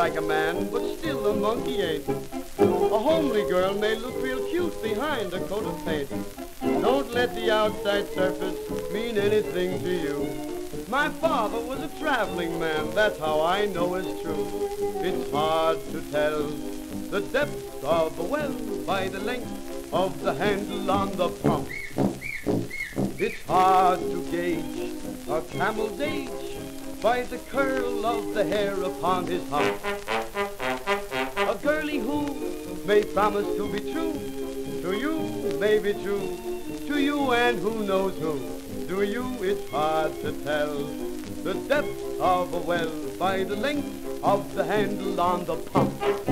like a man, but still a monkey ain't. A homely girl may look real cute behind a coat of paint. Don't let the outside surface mean anything to you. My father was a traveling man, that's how I know it's true. It's hard to tell the depth of a well by the length of the handle on the pump. It's hard to gauge a camel's age by the curl of the hair upon his hump. A girlie who may promise to be true to you may be true to you and who knows who. To you it's hard to tell the depth of a well by the length of the handle on the pump.